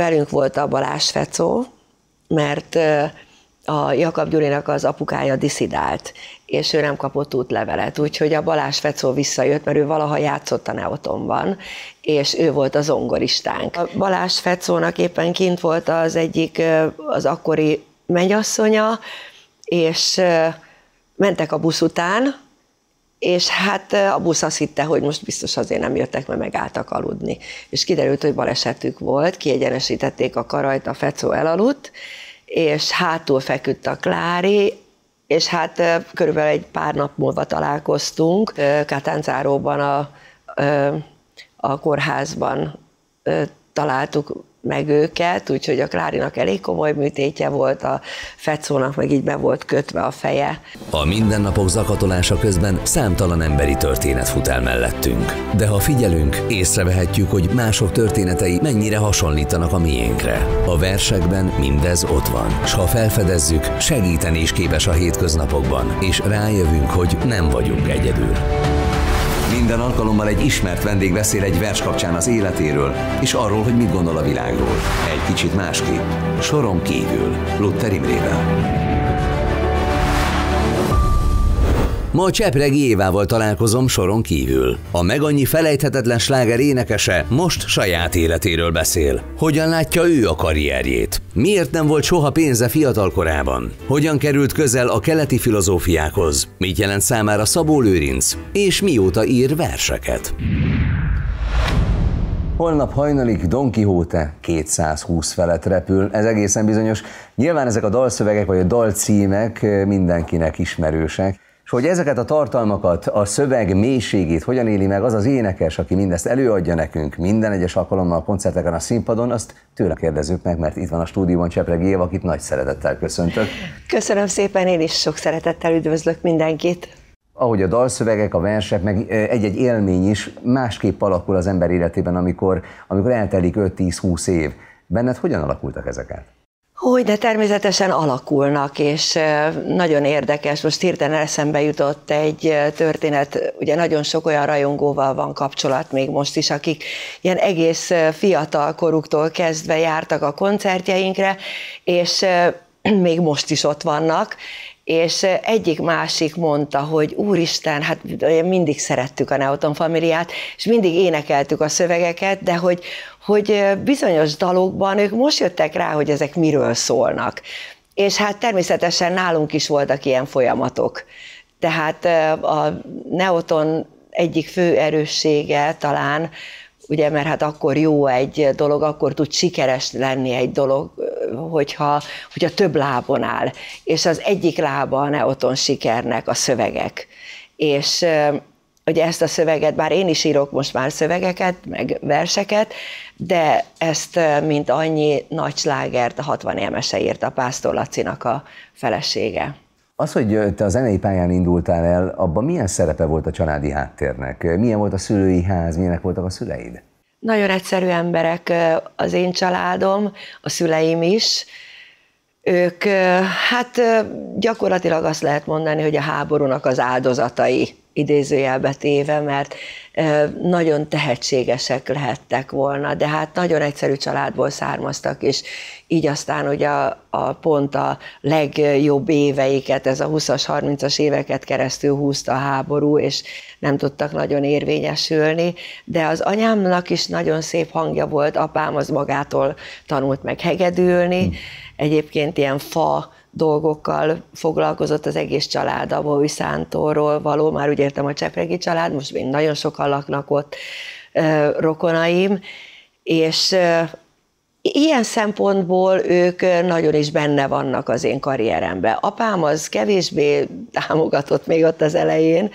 velünk volt a Balázs Fecó, mert a Jakab Gyurinak az apukája diszidált, és ő nem kapott útlevelet, úgyhogy a Balázs Fecó visszajött, mert ő valaha játszott a Neotonban, és ő volt az ongoristánk. A Balázs Fecónak éppen kint volt az egyik, az akkori mennyasszonya, és mentek a busz után, és hát a busz azt hitte, hogy most biztos azért nem jöttek, mert megálltak aludni. És kiderült, hogy balesetük volt, kiegyenesítették a karajt, a Fecó elaludt, és hátul feküdt a Klári, és hát körülbelül egy pár nap múlva találkoztunk Katáncáróban a, a kórházban találtuk meg őket, úgyhogy a Klárinak elég komoly műtétje volt, a Fecónak meg így be volt kötve a feje. A mindennapok zakatolása közben számtalan emberi történet fut el mellettünk. De ha figyelünk, észrevehetjük, hogy mások történetei mennyire hasonlítanak a miénkre. A versekben mindez ott van, s ha felfedezzük, segíteni is képes a hétköznapokban, és rájövünk, hogy nem vagyunk egyedül. Minden alkalommal egy ismert vendég beszél egy vers kapcsán az életéről, és arról, hogy mit gondol a világról. Egy kicsit másképp. Soron kívül. Luther Imrével. Ma Csepregi Évával találkozom soron kívül. A meg annyi felejthetetlen sláger énekese most saját életéről beszél. Hogyan látja ő a karrierjét? Miért nem volt soha pénze fiatal korában? Hogyan került közel a keleti filozófiákhoz? Mit jelent számára Szabó Lőrinc? És mióta ír verseket? Holnap hajnalig Don Quixote 220 felett repül, ez egészen bizonyos. Nyilván ezek a dalszövegek vagy a dalcímek mindenkinek ismerősek, és hogy ezeket a tartalmakat, a szöveg mélységét hogyan éli meg az az énekes, aki mindezt előadja nekünk minden egyes alkalommal a koncerteken a színpadon, azt tőle kérdezzük meg, mert itt van a stúdióban Csepregi Éva, akit nagy szeretettel köszöntök. Köszönöm szépen, én is sok szeretettel üdvözlök mindenkit. Ahogy a dalszövegek, a versek, meg egy-egy élmény is másképp alakul az ember életében, amikor, amikor eltelik 5-10-20 év. Benned hogyan alakultak ezek hogy de természetesen alakulnak, és nagyon érdekes. Most hirtelen eszembe jutott egy történet, ugye nagyon sok olyan rajongóval van kapcsolat még most is, akik ilyen egész fiatal koruktól kezdve jártak a koncertjeinkre, és még most is ott vannak, és egyik másik mondta, hogy úristen, hát mindig szerettük a Neoton familiát, és mindig énekeltük a szövegeket, de hogy, hogy bizonyos dalokban ők most jöttek rá, hogy ezek miről szólnak. És hát természetesen nálunk is voltak ilyen folyamatok. Tehát a Neoton egyik fő erőssége talán, ugye, mert hát akkor jó egy dolog, akkor tud sikeres lenni egy dolog, hogyha, hogyha több lábon áll. És az egyik lába a Neoton sikernek a szövegek. És ugye ezt a szöveget, bár én is írok most már szövegeket, meg verseket, de ezt, mint annyi nagy slágert a 60 élmese írt a Pásztor Lacinak a felesége. Az, hogy te a zenei pályán indultál el, abban milyen szerepe volt a családi háttérnek? Milyen volt a szülői ház, milyenek voltak a szüleid? Nagyon egyszerű emberek az én családom, a szüleim is. Ők, hát gyakorlatilag azt lehet mondani, hogy a háborúnak az áldozatai idézőjelbe téve, mert nagyon tehetségesek lehettek volna, de hát nagyon egyszerű családból származtak, és így aztán ugye a, a pont a legjobb éveiket, ez a 20-as, 30-as éveket keresztül húzta a háború, és nem tudtak nagyon érvényesülni, de az anyámnak is nagyon szép hangja volt, apám az magától tanult meg hegedülni, hm. egyébként ilyen fa dolgokkal foglalkozott az egész család, a Szántóról való, már úgy értem a Csepregi család, most még nagyon sokan laknak ott rokonaim, és Ilyen szempontból ők nagyon is benne vannak az én karrieremben. Apám az kevésbé támogatott még ott az elején,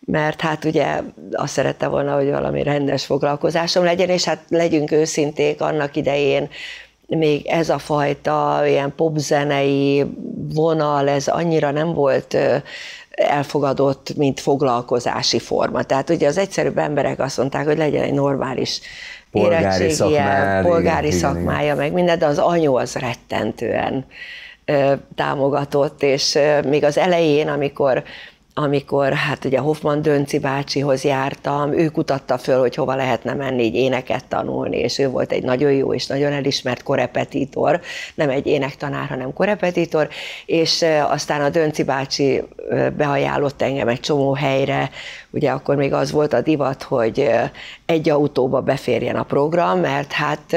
mert hát ugye azt szerette volna, hogy valami rendes foglalkozásom legyen, és hát legyünk őszinték, annak idején még ez a fajta ilyen popzenei vonal, ez annyira nem volt elfogadott, mint foglalkozási forma. Tehát ugye az egyszerűbb emberek azt mondták, hogy legyen egy normális polgári érettségie, polgári igen, szakmája, igen. meg minden, de az anyu az rettentően támogatott, és még az elején, amikor amikor hát ugye Hoffman Dönci bácsihoz jártam, ő kutatta föl, hogy hova lehetne menni így éneket tanulni, és ő volt egy nagyon jó és nagyon elismert korepetitor, nem egy énektanár, hanem korepetitor, és aztán a Dönci bácsi beajánlott engem egy csomó helyre, ugye akkor még az volt a divat, hogy egy autóba beférjen a program, mert hát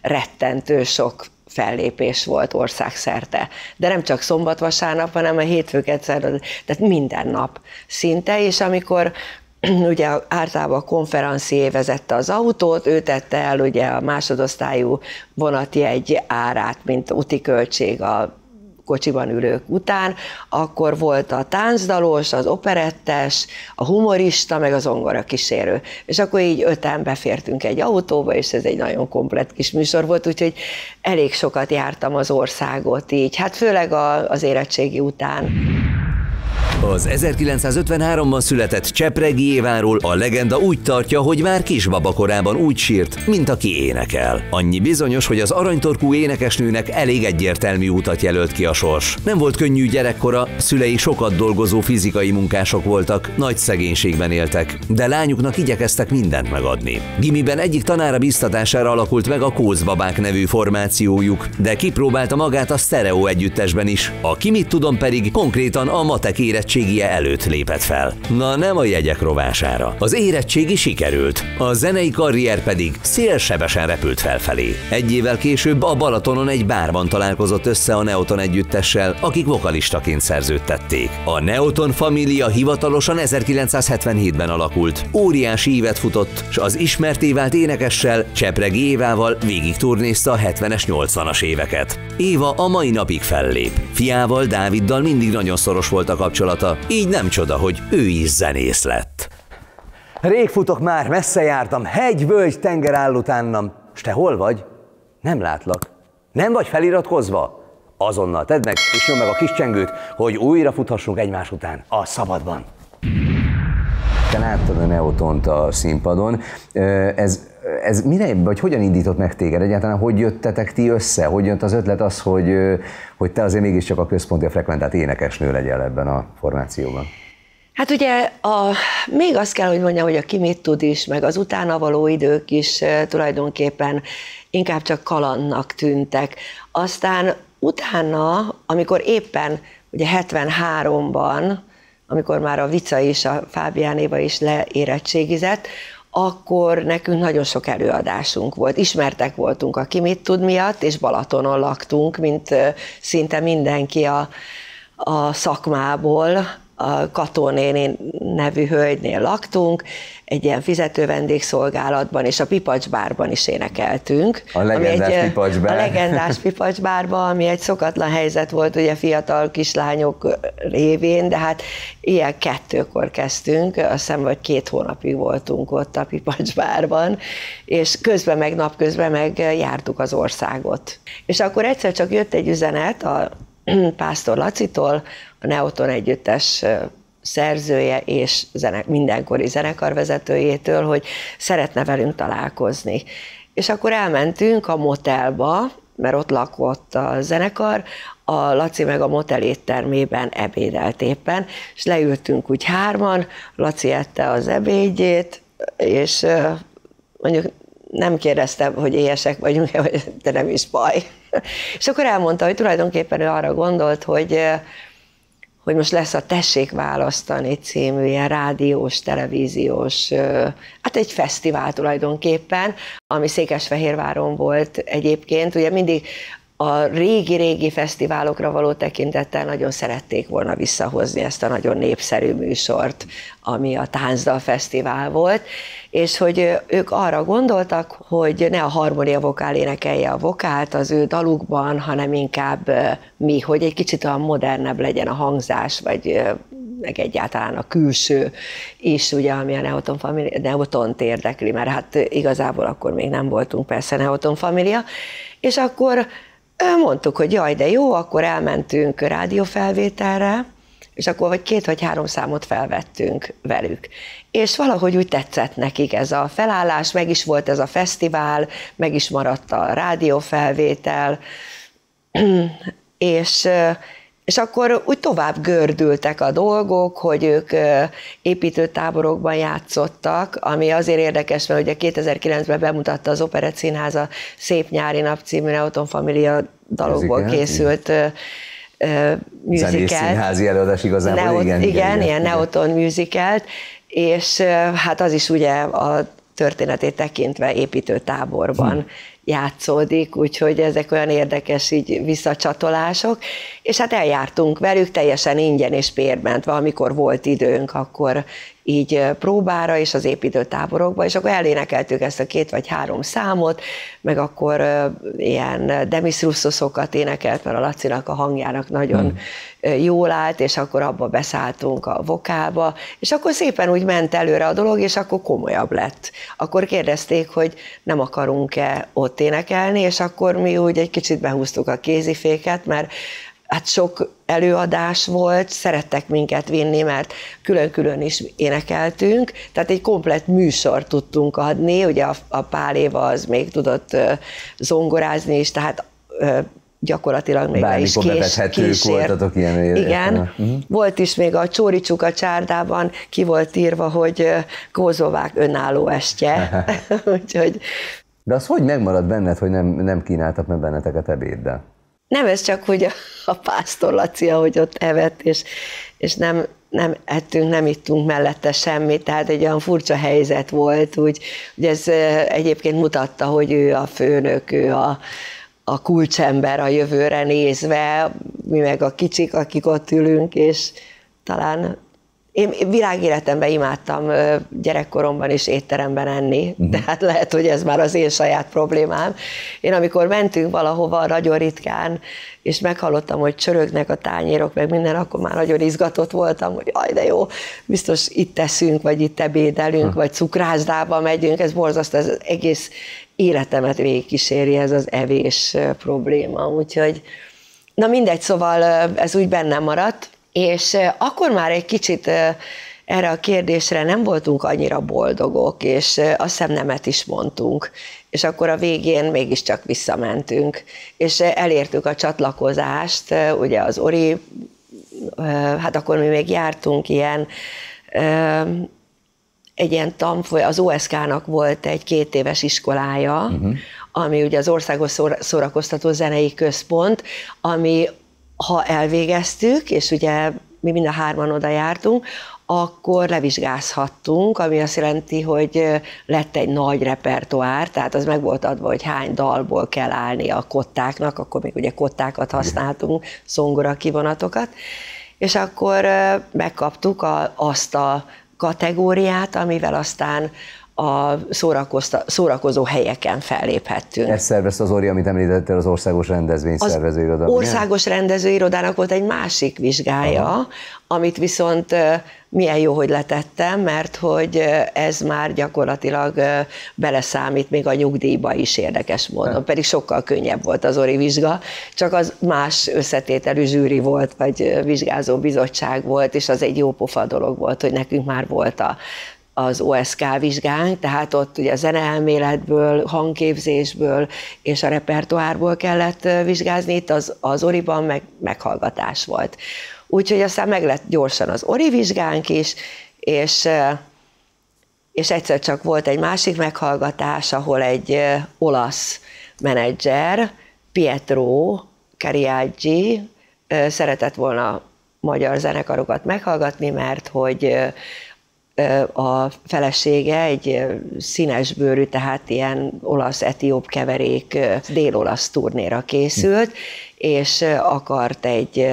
rettentő sok fellépés volt országszerte. De nem csak szombat-vasárnap, hanem a hétfőket, tehát minden nap szinte, és amikor ugye általában a konferencié vezette az autót, ő tette el ugye a másodosztályú vonatjegy árát, mint úti költség a kocsiban ülők után, akkor volt a táncdalos, az operettes, a humorista, meg az ongora kísérő. És akkor így öten befértünk egy autóba, és ez egy nagyon komplet kis műsor volt, úgyhogy elég sokat jártam az országot így, hát főleg az érettségi után. Az 1953-ban született Csepregi Éváról a legenda úgy tartja, hogy már kisbaba korában úgy sírt, mint aki énekel. Annyi bizonyos, hogy az aranytorkú énekesnőnek elég egyértelmű utat jelölt ki a sors. Nem volt könnyű gyerekkora, szülei sokat dolgozó fizikai munkások voltak, nagy szegénységben éltek, de lányuknak igyekeztek mindent megadni. Gimiben egyik tanára biztatására alakult meg a Kózbabák nevű formációjuk, de kipróbálta magát a Stereo együttesben is. A Kimit tudom pedig konkrétan a matek érettségie előtt lépett fel. Na nem a jegyek rovására. Az érettségi sikerült, a zenei karrier pedig szélsebesen repült felfelé. Egy évvel később a Balatonon egy bárban találkozott össze a Neoton együttessel, akik vokalistaként szerződtették. A Neoton Família hivatalosan 1977-ben alakult. Óriási ívet futott, és az ismerté vált énekessel, Csepregi Évával végig turnézta a 70-es, 80-as éveket. Éva a mai napig fellép. Fiával, Dáviddal mindig nagyon szoros volt a kapcsolat kapcsolata, így nem csoda, hogy ő is zenész lett. Rég futok már, messze jártam, hegy, völgy, tenger áll utánam. S te hol vagy? Nem látlak. Nem vagy feliratkozva? Azonnal tedd meg, és nyom meg a kis csengőt, hogy újra futhassunk egymás után a szabadban. Te láttad a Neotont a színpadon. Ez, ez mire, vagy hogyan indított meg téged egyáltalán? Hogy jöttetek ti össze? Hogy jött az ötlet az, hogy, hogy te azért mégiscsak a központi, a frekventált énekesnő legyél ebben a formációban? Hát ugye a, még azt kell, hogy mondjam, hogy a ki mit tud is, meg az utána való idők is tulajdonképpen inkább csak kalannak tűntek. Aztán utána, amikor éppen ugye 73-ban amikor már a Vica is, a Fábián Éva is leérettségizett, akkor nekünk nagyon sok előadásunk volt. Ismertek voltunk a Ki mit tud miatt, és Balatonon laktunk, mint szinte mindenki a, a szakmából, a Katónéni nevű hölgynél laktunk, egy ilyen fizető vendégszolgálatban, és a Pipacsbárban is énekeltünk. A legendás egy, Pipacsbár. A legendás Pipacsbárban, ami egy szokatlan helyzet volt, ugye fiatal kislányok révén, de hát ilyen kettőkor kezdtünk, azt hiszem, vagy két hónapig voltunk ott a Pipacsbárban, és közben meg napközben meg jártuk az országot. És akkor egyszer csak jött egy üzenet a Pásztor Lacitól, a Neoton együttes szerzője és zene, mindenkori zenekarvezetőjétől, hogy szeretne velünk találkozni. És akkor elmentünk a motelba, mert ott lakott a zenekar, a Laci meg a motel éttermében ebédelt éppen, és leültünk úgy hárman, Laci ette az ebédjét, és mondjuk nem kérdeztem, hogy éhesek vagyunk, de nem is baj. És akkor elmondta, hogy tulajdonképpen ő arra gondolt, hogy hogy most lesz a Tessék választani című ilyen rádiós, televíziós, hát egy fesztivál tulajdonképpen, ami Székesfehérváron volt egyébként. Ugye mindig a régi-régi fesztiválokra való tekintettel nagyon szerették volna visszahozni ezt a nagyon népszerű műsort, ami a Táncdal Fesztivál volt, és hogy ők arra gondoltak, hogy ne a harmonia vokál énekelje a vokált az ő dalukban, hanem inkább mi, hogy egy kicsit olyan modernebb legyen a hangzás, vagy meg egyáltalán a külső is, ugye, ami a Neoton, família, Neotont érdekli, mert hát igazából akkor még nem voltunk persze Neoton família, és akkor mondtuk, hogy jaj, de jó, akkor elmentünk rádiófelvételre, és akkor vagy két vagy három számot felvettünk velük. És valahogy úgy tetszett nekik ez a felállás, meg is volt ez a fesztivál, meg is maradt a rádiófelvétel, és, és akkor úgy tovább gördültek a dolgok, hogy ők építőtáborokban játszottak, ami azért érdekes, mert ugye 2009-ben bemutatta az Operett Színház a Szép Nyári Nap című Neoton Familia dalokból készült musical. színházi előadás igazából, Neot, igen, igen, igen, igen, ilyen Neoton musicalt, és hát az is ugye a történetét tekintve építőtáborban hm. játszódik, úgyhogy ezek olyan érdekes így visszacsatolások, és hát eljártunk velük teljesen ingyen és pérbent, valamikor volt időnk, akkor így próbára és az építőtáborokba, és akkor elénekeltük ezt a két vagy három számot, meg akkor ilyen Demis Russzoszokat énekelt, mert a Lacinak a hangjának nagyon hmm. jól állt, és akkor abba beszálltunk a vokálba, és akkor szépen úgy ment előre a dolog, és akkor komolyabb lett. Akkor kérdezték, hogy nem akarunk-e ott énekelni, és akkor mi úgy egy kicsit behúztuk a kéziféket, mert hát sok előadás volt, szerettek minket vinni, mert külön-külön is énekeltünk, tehát egy komplet műsor tudtunk adni, ugye a, a Pál Éva az még tudott zongorázni is, tehát gyakorlatilag még Bármikor is kés, kísért. voltatok ilyen Igen. Uh-huh. Volt is még a Csóri Csuka csárdában, ki volt írva, hogy Kózovák önálló estje. Úgyhogy... De az hogy megmarad benned, hogy nem, nem kínáltak meg benneteket ebéddel? Nem ez csak, hogy a, a pásztor Laci, hogy ott evett, és, és nem, nem ettünk, nem ittunk mellette semmit, tehát egy olyan furcsa helyzet volt, úgy, hogy ez egyébként mutatta, hogy ő a főnök, ő a, a kulcsember a jövőre nézve, mi meg a kicsik, akik ott ülünk, és talán én világéletemben imádtam gyerekkoromban is étteremben enni, uh-huh. de lehet, hogy ez már az én saját problémám. Én amikor mentünk valahova nagyon ritkán, és meghallottam, hogy csörögnek a tányérok, meg minden, akkor már nagyon izgatott voltam, hogy aj, de jó, biztos itt teszünk, vagy itt ebédelünk, uh-huh. vagy cukrászdába megyünk, ez borzasztó, ez az egész életemet végigkíséri ez az evés probléma, úgyhogy na mindegy, szóval ez úgy bennem maradt, és akkor már egy kicsit erre a kérdésre nem voltunk annyira boldogok, és azt hiszem nemet is mondtunk. És akkor a végén mégiscsak visszamentünk, és elértük a csatlakozást, ugye az Ori, hát akkor mi még jártunk ilyen egy ilyen tanfoly, az OSK-nak volt egy két éves iskolája, uh-huh. ami ugye az Országos Szórakoztató Zenei Központ, ami ha elvégeztük, és ugye mi mind a hárman oda jártunk, akkor levizsgázhattunk, ami azt jelenti, hogy lett egy nagy repertoár, tehát az meg volt adva, hogy hány dalból kell állni a kottáknak, akkor még ugye kottákat használtunk, szongora kivonatokat, és akkor megkaptuk a, azt a kategóriát, amivel aztán a szórakozó helyeken felléphettünk. Ezt szervezte az Ori, amit említettél, az Országos Rendezvény az Szervezőiroda. Országos? Rendezőirodának volt egy másik vizsgája, Aha. amit viszont milyen jó, hogy letettem, mert hogy ez már gyakorlatilag beleszámít még a nyugdíjba is érdekes módon, ha. pedig sokkal könnyebb volt az Ori vizsga, csak az más összetételű zsűri volt, vagy vizsgázó bizottság volt, és az egy jó pofa dolog volt, hogy nekünk már volt a az OSK vizsgánk, tehát ott ugye a zeneelméletből, hangképzésből és a repertoárból kellett vizsgázni, itt az, az Oriban meg meghallgatás volt. Úgyhogy aztán meg lett gyorsan az Ori vizsgánk is, és, és egyszer csak volt egy másik meghallgatás, ahol egy olasz menedzser, Pietro Cariaggi szeretett volna magyar zenekarokat meghallgatni, mert hogy a felesége egy színes bőrű, tehát ilyen olasz-etióp keverék dél-olasz turnéra készült, és akart egy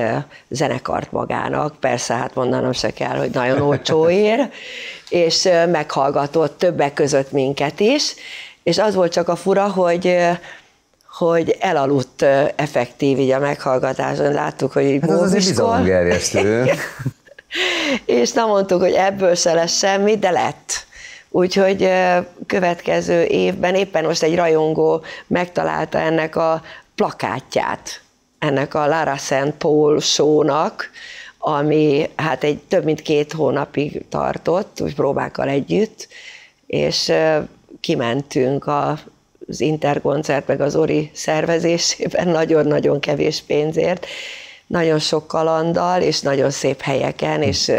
zenekart magának, persze hát mondanom se kell, hogy nagyon olcsó ér, és meghallgatott többek között minket is, és az volt csak a fura, hogy hogy elaludt effektív így a meghallgatáson, láttuk, hogy hát az azért bizalomgerjesztő. és nem mondtuk, hogy ebből se lesz semmi, de lett. Úgyhogy következő évben éppen most egy rajongó megtalálta ennek a plakátját, ennek a Lara Szent Paul show-nak, ami hát egy több mint két hónapig tartott, úgy próbákkal együtt, és kimentünk a az Interkoncert meg az Ori szervezésében nagyon-nagyon kevés pénzért, nagyon sok kalanddal, és nagyon szép helyeken, és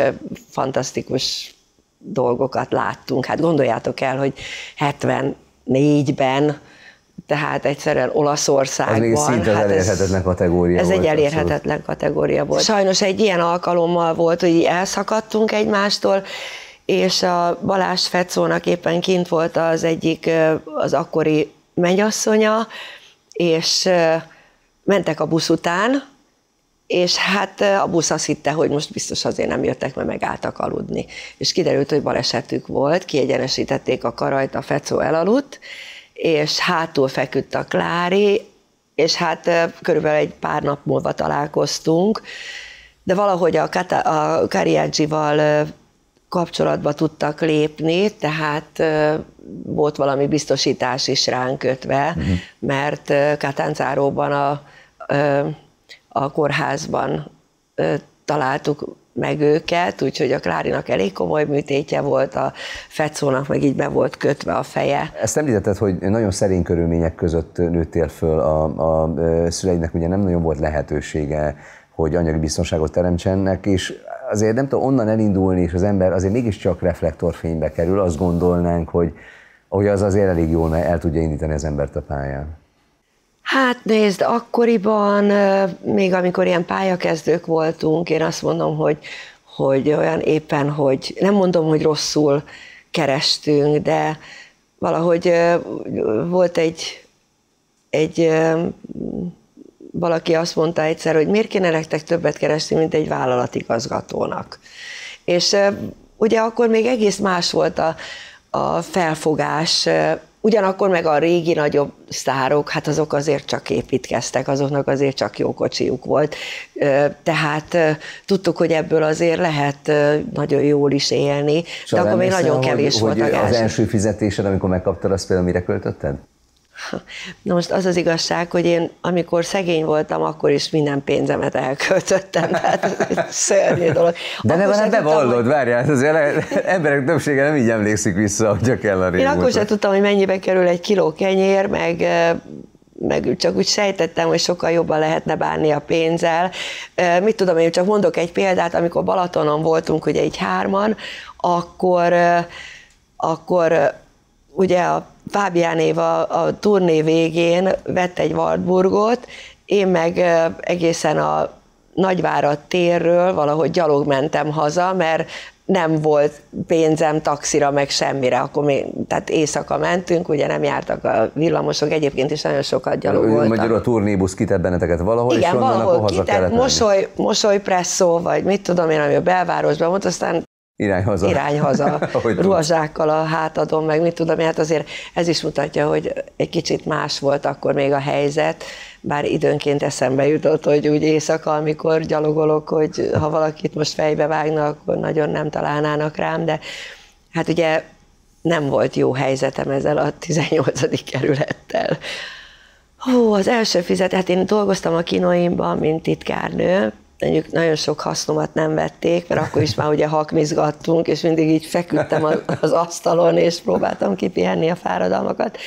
fantasztikus dolgokat láttunk. Hát gondoljátok el, hogy 74-ben tehát egyszerűen Olaszországban. Még szinte hát elérhetetlen kategória Ez volt, egy elérhetetlen abszolút. kategória volt. Sajnos egy ilyen alkalommal volt, hogy elszakadtunk egymástól, és a Balázs Fecónak éppen kint volt az egyik, az akkori mennyasszonya, és mentek a busz után, és hát a busz azt hitte, hogy most biztos azért nem jöttek, mert megálltak aludni. És kiderült, hogy balesetük volt, kiegyenesítették a karajt, a Fecó elaludt, és hátul feküdt a Klári, és hát körülbelül egy pár nap múlva találkoztunk, de valahogy a, Kata, a Kariadzsival kapcsolatba tudtak lépni, tehát volt valami biztosítás is ránk kötve, uh-huh. mert Katáncáróban a, a kórházban találtuk meg őket, úgyhogy a Klárinak elég komoly műtétje volt, a Fecónak meg így be volt kötve a feje. Ezt említetted, hogy nagyon szerény körülmények között nőttél föl, a, a szüleidnek ugye nem nagyon volt lehetősége, hogy anyagi biztonságot teremtsenek, és azért nem tudom onnan elindulni, és az ember azért mégiscsak reflektorfénybe kerül, azt gondolnánk, hogy, hogy az azért elég jól el tudja indítani az embert a pályán. Hát nézd, akkoriban, még amikor ilyen pályakezdők voltunk, én azt mondom, hogy, hogy olyan éppen, hogy nem mondom, hogy rosszul kerestünk, de valahogy volt egy, egy valaki azt mondta egyszer, hogy miért kéne nektek többet keresni, mint egy vállalatigazgatónak. És ugye akkor még egész más volt a, a felfogás, Ugyanakkor meg a régi nagyobb sztárok, hát azok azért csak építkeztek, azoknak azért csak jó kocsijuk volt. Tehát tudtuk, hogy ebből azért lehet nagyon jól is élni, de akkor még nagyon kevés hogy, volt a Az első fizetésed, amikor megkaptad, azt például mire költötted? Na most az az igazság, hogy én amikor szegény voltam, akkor is minden pénzemet elköltöttem, tehát szörnyű dolog. De ne van, bevallod, várjál, az emberek többsége nem így emlékszik vissza, hogy kell a Én akkor sem tudtam, hogy mennyibe kerül egy kiló kenyér, meg meg csak úgy sejtettem, hogy sokkal jobban lehetne bánni a pénzzel. Mit tudom, én csak mondok egy példát, amikor Balatonon voltunk, ugye egy hárman, akkor, akkor ugye a Fábián Éva a turné végén vett egy Wartburgot, én meg egészen a Nagyvárad térről valahogy gyalog mentem haza, mert nem volt pénzem taxira, meg semmire, akkor még, tehát éjszaka mentünk, ugye nem jártak a villamosok, egyébként is nagyon sokat gyalog voltak. Magyarul a turnébusz kitett benneteket valahol, Igen, és onnan valahol akkor haza kitett, mosoly, mosoly presszó, vagy mit tudom én, ami a belvárosban volt, aztán Irány haza. Irány haza, ruhazsákkal a hátadon, meg mit tudom, hát azért ez is mutatja, hogy egy kicsit más volt akkor még a helyzet, bár időnként eszembe jutott, hogy úgy éjszaka, amikor gyalogolok, hogy ha valakit most fejbe vágnak, akkor nagyon nem találnának rám, de hát ugye nem volt jó helyzetem ezzel a 18. kerülettel. Hú, az első fizet, hát én dolgoztam a kinoimban, mint titkárnő, mondjuk nagyon sok hasznomat nem vették, mert akkor is már ugye hakmizgattunk, és mindig így feküdtem az asztalon, és próbáltam kipihenni a fáradalmakat.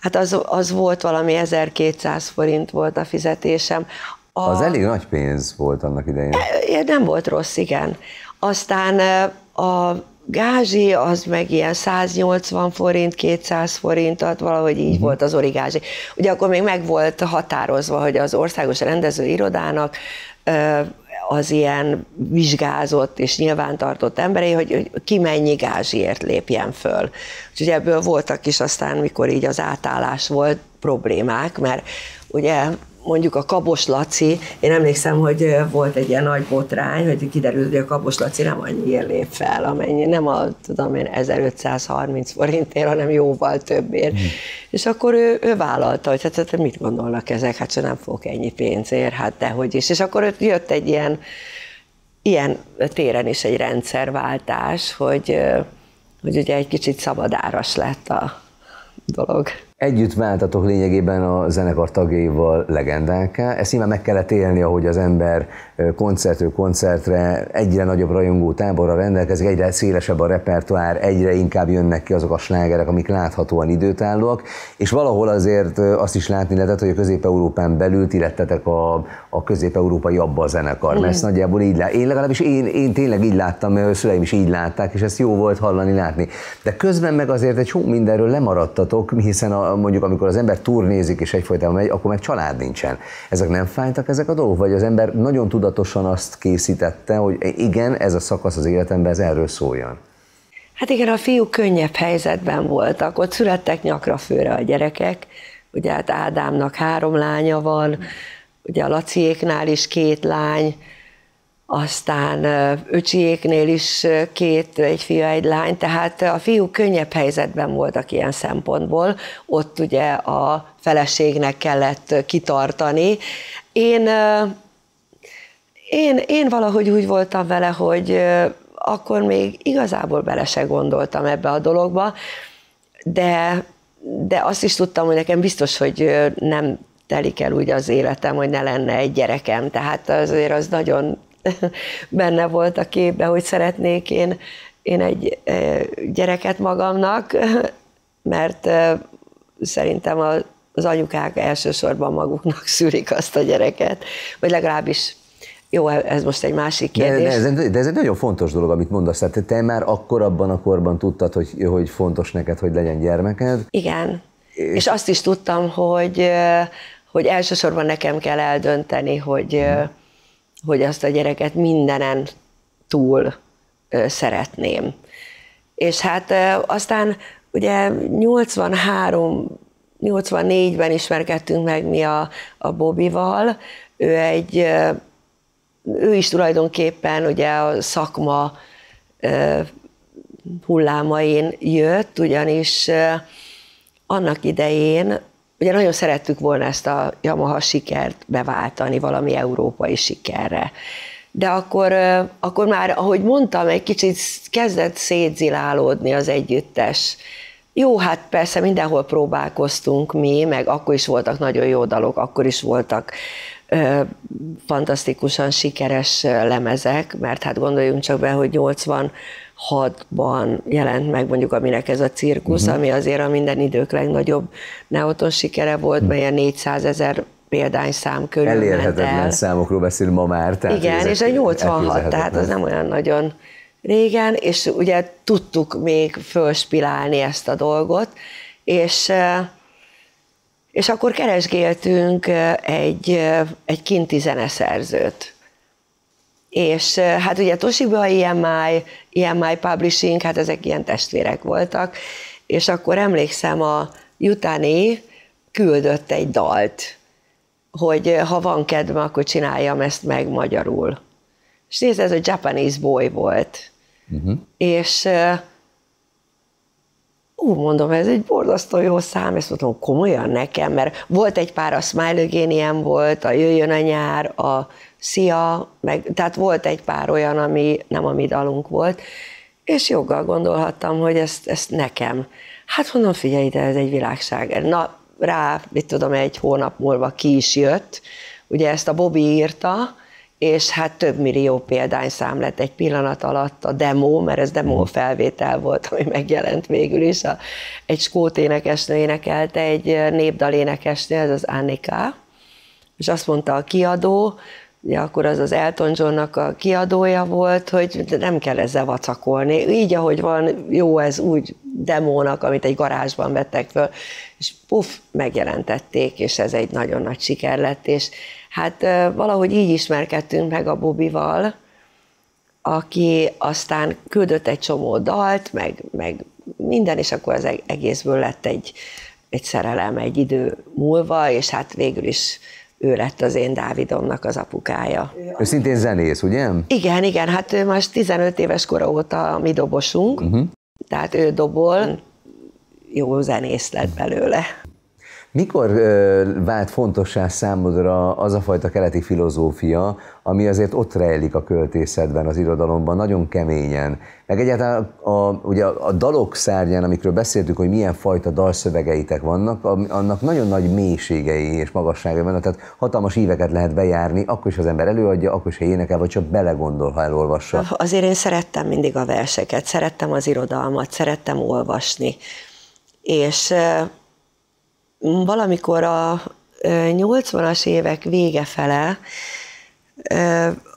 Hát az, az volt valami 1200 forint volt a fizetésem. A, az elég nagy pénz volt annak idején. E, nem volt rossz, igen. Aztán e, a gázsi az meg ilyen 180 forint, 200 forint, tehát valahogy így uh-huh. volt az origázsi. Ugye akkor még meg volt határozva, hogy az országos rendezőirodának az ilyen vizsgázott és nyilvántartott emberei, hogy, ki mennyi gázsiért lépjen föl. Úgyhogy ebből voltak is aztán, mikor így az átállás volt problémák, mert ugye mondjuk a Kabos Laci, én emlékszem, hogy volt egy ilyen nagy botrány, hogy kiderült, hogy a Kabos Laci nem annyiért lép fel, amennyi, nem a, tudom én, 1530 forintért, hanem jóval többért. Mm. És akkor ő, ő vállalta, hogy hát, hát mit gondolnak ezek, hát nem fogok ennyi pénzért, hát dehogy is. És akkor jött egy ilyen, ilyen téren is egy rendszerváltás, hogy, hogy ugye egy kicsit szabadáras lett a dolog. Együtt váltatok lényegében a zenekar tagjaival legendákká. Ezt nyilván meg kellett élni, ahogy az ember koncertről koncertre egyre nagyobb rajongó táborra rendelkezik, egyre szélesebb a repertoár, egyre inkább jönnek ki azok a slágerek, amik láthatóan időtállóak, és valahol azért azt is látni lehetett, hogy a Közép-Európán belül ti lettetek a, a közép-európai abba a zenekar, mert ezt nagyjából így lát. Én legalábbis én, én tényleg így láttam, mert a szüleim is így látták, és ezt jó volt hallani, látni. De közben meg azért egy sok mindenről lemaradtatok, hiszen a, mondjuk amikor az ember turnézik és egyfolytában megy, akkor meg család nincsen. Ezek nem fájtak ezek a dolgok? Vagy az ember nagyon tudatosan azt készítette, hogy igen, ez a szakasz az életemben, ez erről szóljon? Hát igen, a fiúk könnyebb helyzetben voltak. Ott születtek nyakra főre a gyerekek. Ugye hát Ádámnak három lánya van, ugye a Laciéknál is két lány, aztán öcsiéknél is két, egy fia, egy lány, tehát a fiúk könnyebb helyzetben voltak ilyen szempontból, ott ugye a feleségnek kellett kitartani. Én, én, én valahogy úgy voltam vele, hogy akkor még igazából bele se gondoltam ebbe a dologba, de, de azt is tudtam, hogy nekem biztos, hogy nem telik el úgy az életem, hogy ne lenne egy gyerekem. Tehát azért az nagyon benne volt a képbe, hogy szeretnék én, én egy gyereket magamnak, mert szerintem az anyukák elsősorban maguknak szülik azt a gyereket, vagy legalábbis jó, ez most egy másik kérdés. De, de, ez, de ez egy nagyon fontos dolog, amit mondasz. Tehát te már akkor abban a korban tudtad, hogy, hogy fontos neked, hogy legyen gyermeked? Igen. És, és azt is tudtam, hogy, hogy elsősorban nekem kell eldönteni, hogy, hmm hogy azt a gyereket mindenen túl szeretném. És hát aztán ugye 83 84-ben ismerkedtünk meg mi a, a Bobival, ő egy, ő is tulajdonképpen ugye a szakma hullámain jött, ugyanis annak idején ugye nagyon szerettük volna ezt a Yamaha sikert beváltani valami európai sikerre. De akkor, akkor már, ahogy mondtam, egy kicsit kezdett szétzilálódni az együttes. Jó, hát persze mindenhol próbálkoztunk mi, meg akkor is voltak nagyon jó dalok, akkor is voltak fantasztikusan sikeres lemezek, mert hát gondoljunk csak be, hogy 80 ban jelent meg mondjuk, aminek ez a cirkusz, uh-huh. ami azért a minden idők legnagyobb neoton sikere volt, mely a 400 ezer példányszám körül Elérhetetlen el. számokról beszélünk ma már. Tehát Igen, és a 86, tehát az nem olyan nagyon régen, és ugye tudtuk még fölspilálni ezt a dolgot, és és akkor keresgéltünk egy, egy kinti zeneszerzőt és hát ugye Toshiba, EMI, EMI Publishing, hát ezek ilyen testvérek voltak, és akkor emlékszem, a Jutani küldött egy dalt, hogy ha van kedve, akkor csináljam ezt meg magyarul. És nézd, ez a Japanese Boy volt. Uh-huh. És ú, mondom, ez egy borzasztó jó szám, ezt mondom, komolyan nekem, mert volt egy pár, a Smile volt, a Jöjjön a nyár, a Szia, meg, tehát volt egy pár olyan, ami nem a mi dalunk volt, és joggal gondolhattam, hogy ezt, ezt nekem. Hát mondom, figyelj ide, ez egy világság. Na, rá, mit tudom, egy hónap múlva ki is jött, ugye ezt a Bobby írta, és hát több millió példányszám lett egy pillanat alatt a demo, mert ez demo mhm. felvétel volt, ami megjelent végül is. A, egy skót énekesnő énekelte, egy népdal énekesnő, ez az Annika, és azt mondta a kiadó, ugye akkor az az Elton Johnnak a kiadója volt, hogy nem kell ezzel vacakolni. Így, ahogy van, jó ez úgy demónak, amit egy garázsban vettek föl, és puff, megjelentették, és ez egy nagyon nagy siker lett, és hát valahogy így ismerkedtünk meg a Bobival, aki aztán küldött egy csomó dalt, meg, meg minden, és akkor az egészből lett egy, egy szerelem egy idő múlva, és hát végül is ő lett az én Dávidomnak az apukája. Ő szintén zenész, ugye? Igen, igen, hát ő most 15 éves kora óta mi dobosunk, uh-huh. tehát ő dobol, jó zenész lett belőle. Mikor ö, vált fontossá számodra az a fajta keleti filozófia, ami azért ott rejlik a költészetben, az irodalomban, nagyon keményen, meg egyáltalán a, ugye a dalok szárnyán, amikről beszéltük, hogy milyen fajta dalszövegeitek vannak, annak nagyon nagy mélységei és magasságai vannak, tehát hatalmas íveket lehet bejárni, akkor is az ember előadja, akkor is, ha énekel, vagy csak belegondol, ha elolvassa. Azért én szerettem mindig a verseket, szerettem az irodalmat, szerettem olvasni, és valamikor a 80-as évek vége fele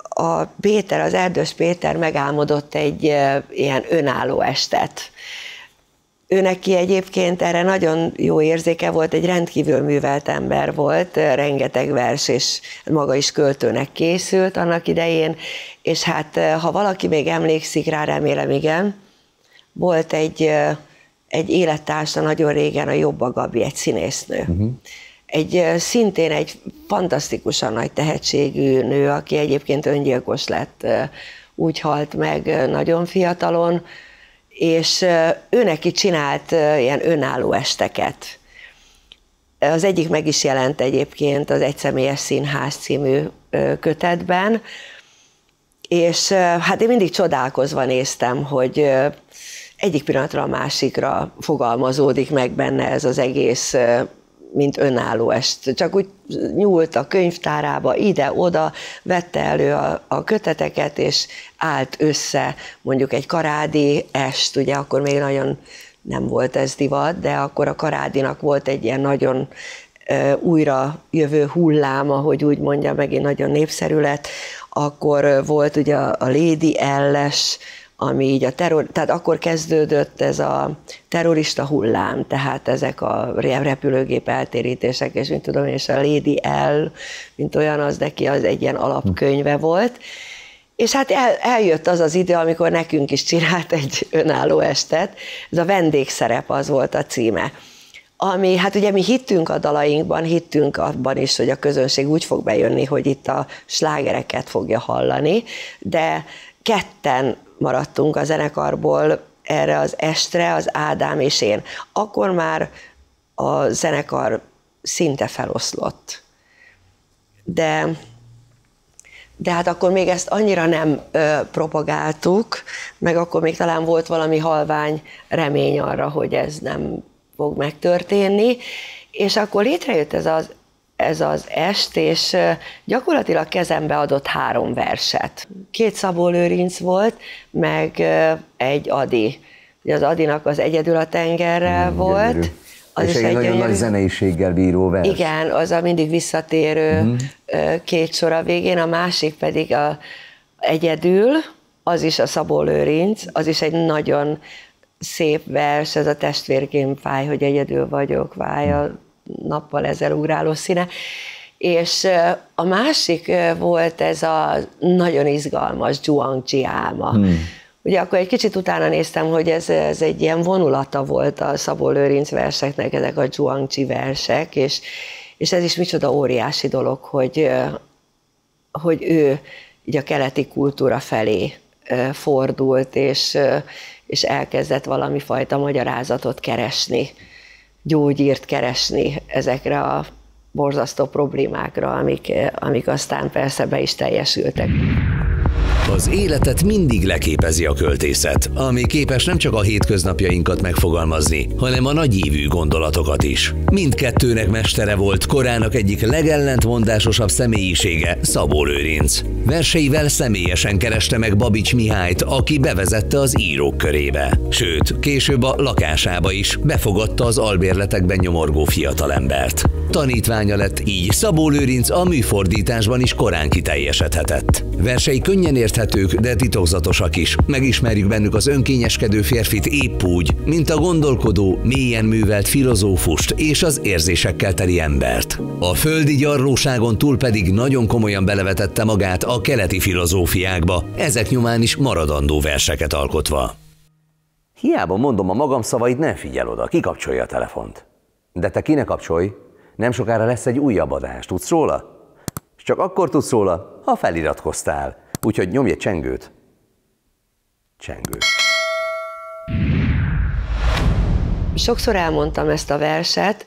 a Péter, az Erdős Péter megálmodott egy ilyen önálló estet. Ő neki egyébként erre nagyon jó érzéke volt, egy rendkívül művelt ember volt, rengeteg vers, és maga is költőnek készült annak idején, és hát ha valaki még emlékszik rá, remélem igen, volt egy egy élettársa nagyon régen, a Jobba Gabi, egy színésznő. Uh-huh. Egy szintén egy fantasztikusan nagy tehetségű nő, aki egyébként öngyilkos lett, úgy halt meg nagyon fiatalon, és ő neki csinált ilyen önálló esteket. Az egyik meg is jelent egyébként az Egyszemélyes Színház című kötetben, és hát én mindig csodálkozva néztem, hogy egyik pillanatra a másikra fogalmazódik meg benne ez az egész mint önálló est. Csak úgy nyúlt a könyvtárába, ide-oda, vette elő a, a köteteket, és állt össze mondjuk egy karádi est, ugye akkor még nagyon nem volt ez divat, de akkor a karádinak volt egy ilyen nagyon újra jövő hulláma, hogy úgy mondja, megint nagyon népszerű lett, akkor volt ugye a Lady Elles, ami így a terror, tehát akkor kezdődött ez a terrorista hullám, tehát ezek a repülőgép eltérítések, és mint tudom, és a Lady L, mint olyan, az neki az egy ilyen alapkönyve volt, és hát el, eljött az az idő, amikor nekünk is csinált egy önálló estet, ez a vendégszerep az volt a címe. Ami, hát ugye mi hittünk a dalainkban, hittünk abban is, hogy a közönség úgy fog bejönni, hogy itt a slágereket fogja hallani, de ketten maradtunk a zenekarból erre az estre, az Ádám és én. Akkor már a zenekar szinte feloszlott. De, de hát akkor még ezt annyira nem ö, propagáltuk, meg akkor még talán volt valami halvány remény arra, hogy ez nem fog megtörténni, és akkor létrejött ez az ez az est, és gyakorlatilag kezembe adott három verset. Két Szabó Lőrinc volt, meg egy Adi. Ugye az Adinak az Egyedül a tengerrel mm, volt. Gyönyörű. Az és is egy nagyon nagy zeneiséggel bíró vers. Igen, az a mindig visszatérő mm. két sor a végén, a másik pedig a Egyedül, az is a Szabó Lőrinc, az is egy nagyon szép vers, ez a testvérkém fáj, hogy egyedül vagyok, fáj a nappal ezer ugráló színe. És a másik volt ez a nagyon izgalmas Zhuangji álma. Hmm. Ugye akkor egy kicsit utána néztem, hogy ez, ez egy ilyen vonulata volt a Szabó Lőrinc verseknek, ezek a Zhuangji versek, és, és ez is micsoda óriási dolog, hogy, hogy ő így a keleti kultúra felé fordult, és, és elkezdett valami fajta magyarázatot keresni gyógyírt keresni ezekre a borzasztó problémákra, amik, amik aztán persze be is teljesültek. Az életet mindig leképezi a költészet, ami képes nem csak a hétköznapjainkat megfogalmazni, hanem a nagyívű gondolatokat is. Mindkettőnek mestere volt korának egyik legellentmondásosabb személyisége, Szabó Lőrinc. Verseivel személyesen kereste meg Babics Mihályt, aki bevezette az írók körébe. Sőt, később a lakásába is befogadta az albérletekben nyomorgó fiatalembert. Tanítványa lett így Szabó Lőrinc a műfordításban is korán kiteljesedhetett. Versei könnyen érthetők, de titokzatosak is. Megismerjük bennük az önkényeskedő férfit épp úgy, mint a gondolkodó, mélyen művelt filozófust és az érzésekkel teli embert. A földi gyarlóságon túl pedig nagyon komolyan belevetette magát a keleti filozófiákba, ezek nyomán is maradandó verseket alkotva. Hiába mondom a magam szavait, nem figyel oda, kikapcsolja a telefont. De te kinek kapcsolj? Nem sokára lesz egy újabb adás, tudsz róla? És csak akkor tudsz róla, ha feliratkoztál. Úgyhogy nyomj egy csengőt. Csengő. Sokszor elmondtam ezt a verset,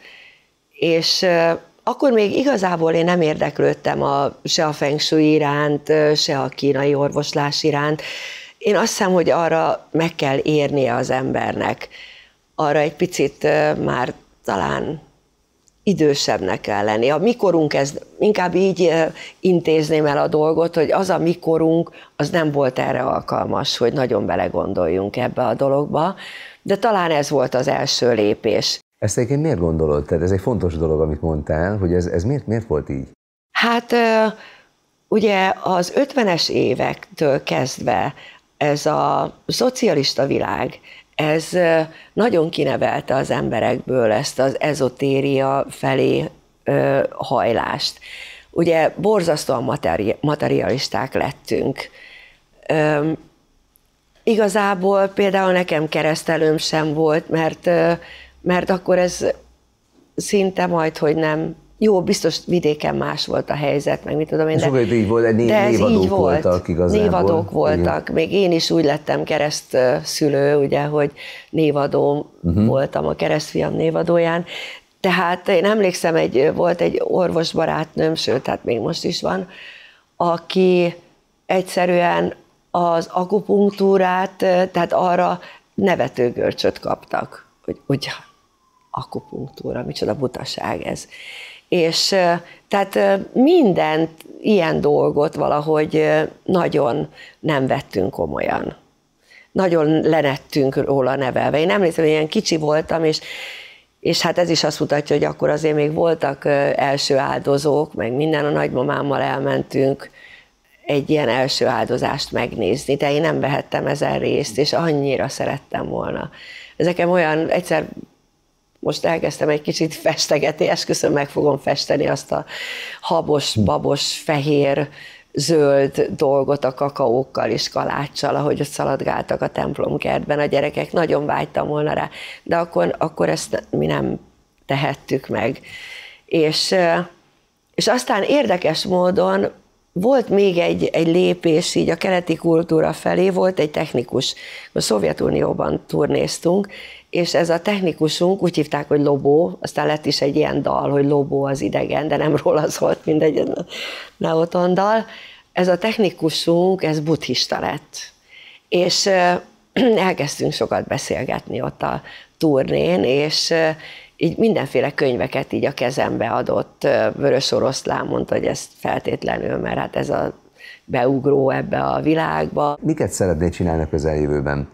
És akkor még igazából én nem érdeklődtem a, se a feng shui iránt, se a kínai orvoslás iránt. Én azt hiszem, hogy arra meg kell érnie az embernek. Arra egy picit már talán idősebbnek kell lenni. A mikorunk, ez inkább így intézném el a dolgot, hogy az a mikorunk, az nem volt erre alkalmas, hogy nagyon belegondoljunk ebbe a dologba, de talán ez volt az első lépés. Ezt egyébként miért gondolod? Tehát ez egy fontos dolog, amit mondtál, hogy ez, ez miért, miért volt így? Hát ugye az 50-es évektől kezdve ez a szocialista világ, ez nagyon kinevelte az emberekből ezt az ezotéria felé hajlást. Ugye borzasztóan materi- materialisták lettünk. Igazából például nekem keresztelőm sem volt, mert, mert akkor ez szinte majd, hogy nem jó, biztos vidéken más volt a helyzet, meg mit tudom én. De, Sokat így volt, név, de ez névadók így volt, voltak igazából. Névadók voltak, Igen. még én is úgy lettem kereszt szülő, ugye, hogy névadó uh-huh. voltam a keresztfiam névadóján. Tehát én emlékszem, egy, volt egy orvosbarátnőm, sőt, tehát még most is van, aki egyszerűen az akupunktúrát, tehát arra nevetőgörcsöt kaptak, hogy, hogy akupunktúra, micsoda butaság ez és tehát minden ilyen dolgot valahogy nagyon nem vettünk komolyan. Nagyon lenettünk róla nevelve. Én emlékszem, hogy ilyen kicsi voltam, és, és hát ez is azt mutatja, hogy akkor azért még voltak első áldozók, meg minden a nagymamámmal elmentünk egy ilyen első áldozást megnézni, de én nem vehettem ezen részt, és annyira szerettem volna. Ezeken olyan, egyszer most elkezdtem egy kicsit festegetni, esküszöm meg fogom festeni azt a habos, babos, fehér, zöld dolgot a kakaókkal és kaláccsal, ahogy ott szaladgáltak a templomkertben a gyerekek. Nagyon vágytam volna rá, de akkor, akkor ezt mi nem tehettük meg. És, és aztán érdekes módon volt még egy, egy lépés így a keleti kultúra felé, volt egy technikus, a Szovjetunióban turnéztunk, és ez a technikusunk, úgy hívták, hogy Lobó, aztán lett is egy ilyen dal, hogy Lobó az idegen, de nem róla szólt, mint egy Neoton dal. Ez a technikusunk, ez buddhista lett. És elkezdtünk sokat beszélgetni ott a turnén, és így mindenféle könyveket így a kezembe adott. Vörös oroszlán mondta, hogy ezt feltétlenül, mert hát ez a beugró ebbe a világba. Miket szeretnél csinálni a közeljövőben?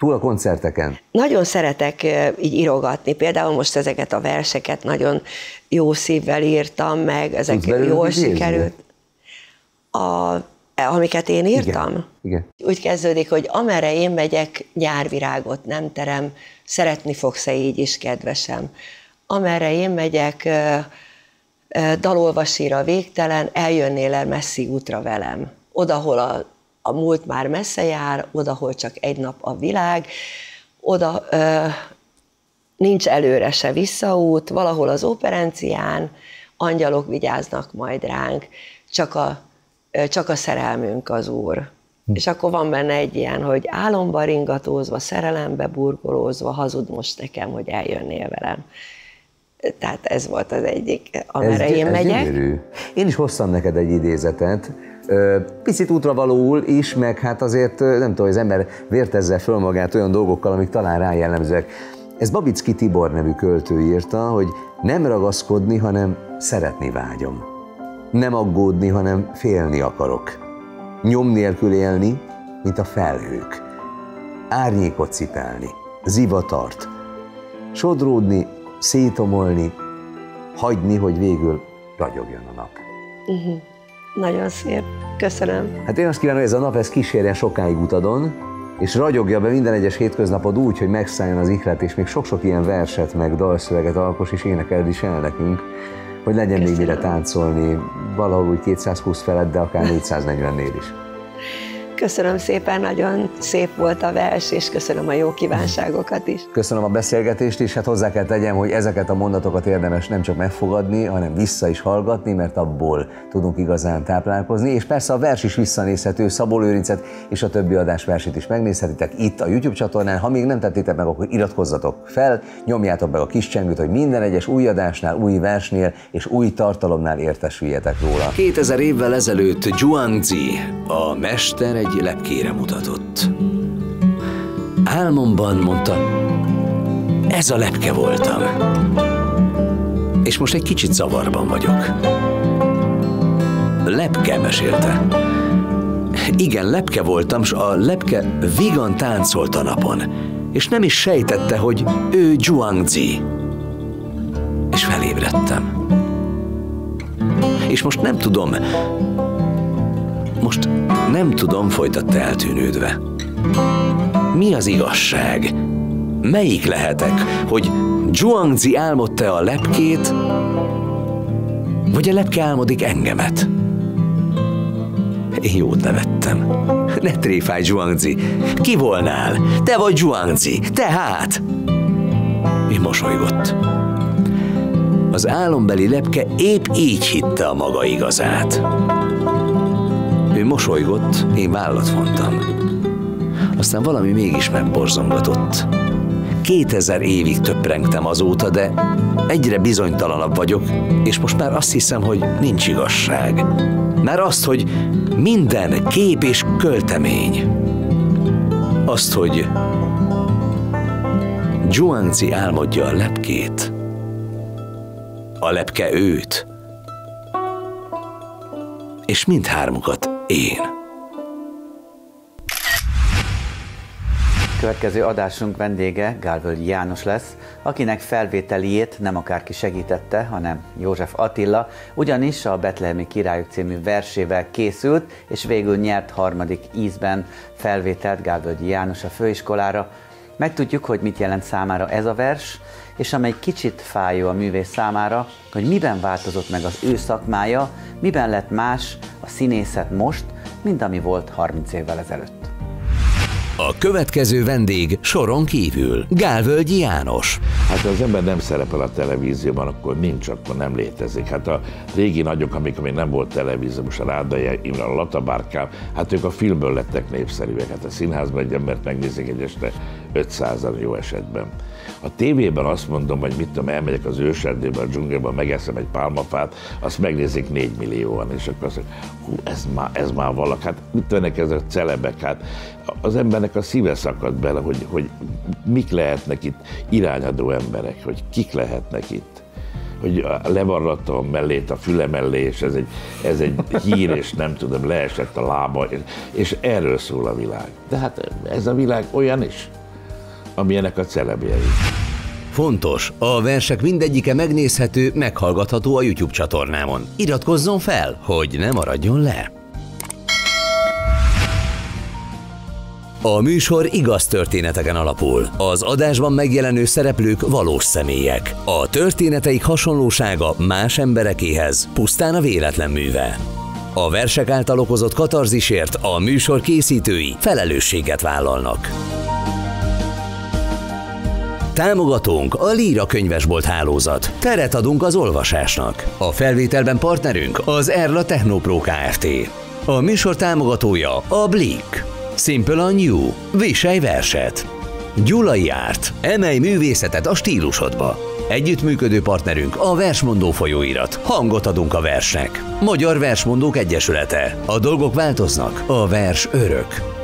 Túl a koncerteken? Nagyon szeretek így írogatni, például most ezeket a verseket nagyon jó szívvel írtam meg, ezek jól sikerült. A, amiket én írtam? Igen. Igen. Úgy kezdődik, hogy amerre én megyek, nyárvirágot nem terem, szeretni fogsz-e így is, kedvesem. Amerre én megyek, dalolva sír a végtelen, eljönnél el messzi útra velem. Odahol a a múlt már messze jár, odahol csak egy nap a világ, oda ö, nincs előre se visszaút, valahol az operencián angyalok vigyáznak majd ránk, csak a, ö, csak a szerelmünk az Úr. Hm. És akkor van benne egy ilyen, hogy álomba ringatózva, szerelembe burkolózva, hazud most nekem, hogy eljönnél velem. Tehát ez volt az egyik, amerre ez, én ez megyek. Gyönyörű. Én is hoztam neked egy idézetet, Picit útravalóul is, meg hát azért nem tudom, az ember vértezze föl magát olyan dolgokkal, amik talán rá jellemzőek. Ez Babicki Tibor nevű költő írta, hogy nem ragaszkodni, hanem szeretni vágyom. Nem aggódni, hanem félni akarok. Nyom nélkül élni, mint a felhők. Árnyékot cipelni, zivatart. Sodródni, szétomolni, hagyni, hogy végül ragyogjon a nap. Uh-huh. Nagyon szép. Köszönöm. Hát én azt kívánom, hogy ez a nap ez kísérjen sokáig utadon, és ragyogja be minden egyes hétköznapod úgy, hogy megszálljon az ihlet, és még sok-sok ilyen verset, meg dalszöveget alkos, és énekeld is el nekünk, hogy legyen Köszönöm. még mire táncolni, valahol úgy 220 felett, de akár 440-nél is. Köszönöm szépen, nagyon szép volt a vers, és köszönöm a jó kívánságokat is. Köszönöm a beszélgetést is, hát hozzá kell tegyem, hogy ezeket a mondatokat érdemes nem csak megfogadni, hanem vissza is hallgatni, mert abból tudunk igazán táplálkozni, és persze a vers is visszanézhető, Szabó Lőrincet és a többi adás versét is megnézhetitek itt a YouTube csatornán. Ha még nem tettétek meg, akkor iratkozzatok fel, nyomjátok meg a kis csengőt, hogy minden egyes új adásnál, új versnél és új tartalomnál értesüljetek róla. 2000 évvel ezelőtt Zhuangzi, a mester egy lepkére mutatott. Álmomban mondta, ez a lepke voltam. És most egy kicsit zavarban vagyok. Lepke mesélte. Igen, lepke voltam, s a lepke vigan táncolt a napon, és nem is sejtette, hogy ő Zhuangzi. És felébredtem. És most nem tudom, most nem tudom, folytatta eltűnődve. Mi az igazság? Melyik lehetek, hogy Zhuangzi álmodta a lepkét, vagy a lepke álmodik engemet? Én jót nevettem. Ne tréfálj, Zhuangzi. Ki volnál? Te vagy Zhuangzi. Tehát? Ő mosolygott. Az álombeli lepke épp így hitte a maga igazát. Ő mosolygott, én vállat vontam. Aztán valami mégis megborzongatott. Kétezer évig töprengtem azóta, de egyre bizonytalanabb vagyok, és most már azt hiszem, hogy nincs igazság. Már azt, hogy minden kép és költemény. Azt, hogy Zhuangzi álmodja a lepkét, a lepke őt, és mindhármukat én. Következő adásunk vendége Gálvölgyi János lesz, akinek felvételiét nem akárki segítette, hanem József Attila, ugyanis a Betlehemi Királyok című versével készült, és végül nyert harmadik ízben felvételt Gálvölgyi János a főiskolára. Megtudjuk, hogy mit jelent számára ez a vers, és amely kicsit fájó a művész számára, hogy miben változott meg az ő szakmája, miben lett más a színészet most, mint ami volt 30 évvel ezelőtt. A következő vendég soron kívül Gálvölgyi János. Hát az ember nem szerepel a televízióban, akkor nincs, akkor nem létezik. Hát a régi nagyok, amik még nem volt televízió, most a Rádai Imre, a Latabárkám, hát ők a filmből lettek népszerűek. Hát a színházban egy embert megnézik egy este 500 jó esetben. A tévében azt mondom, hogy mit tudom, elmegyek az őserdőbe, a dzsungelbe, megeszem egy pálmafát, azt megnézik 4 millióan, és akkor azt mondja, hú, ez már, ez már valaki, hát mit tennek ezek a celebek, hát az embernek a szíve szakad bele, hogy, hogy mik lehetnek itt irányadó emberek, hogy kik lehetnek itt. Hogy levarratta mellét a füle mellé, és ez egy, ez egy hír, és nem tudom, leesett a lába, és erről szól a világ. De hát ez a világ olyan is amilyenek a celebjei. Fontos, a versek mindegyike megnézhető, meghallgatható a YouTube csatornámon. Iratkozzon fel, hogy ne maradjon le! A műsor igaz történeteken alapul. Az adásban megjelenő szereplők valós személyek. A történeteik hasonlósága más emberekéhez pusztán a véletlen műve. A versek által okozott katarzisért a műsor készítői felelősséget vállalnak. Támogatónk a Líra könyvesbolt hálózat. Teret adunk az olvasásnak. A felvételben partnerünk az Erla Technopro Kft. A műsor támogatója a Blik. Simple a New. Viselj verset. Gyulai Árt. Emelj művészetet a stílusodba. Együttműködő partnerünk a Versmondó folyóirat. Hangot adunk a versnek. Magyar Versmondók Egyesülete. A dolgok változnak, a vers örök.